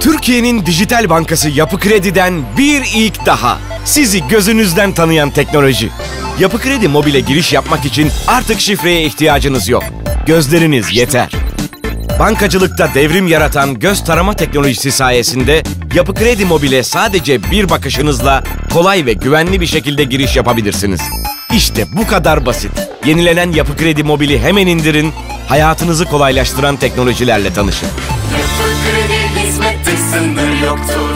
Türkiye'nin dijital bankası Yapı Kredi'den bir ilk daha. Sizi gözünüzden tanıyan teknoloji. Yapı Kredi mobile giriş yapmak için artık şifreye ihtiyacınız yok. Gözleriniz yeter. Bankacılıkta devrim yaratan göz tarama teknolojisi sayesinde Yapı Kredi Mobil'e sadece bir bakışınızla kolay ve güvenli bir şekilde giriş yapabilirsiniz. İşte bu kadar basit. Yenilenen Yapı Kredi Mobil'i hemen indirin, hayatınızı kolaylaştıran teknolojilerle tanışın. Yapı kredi Block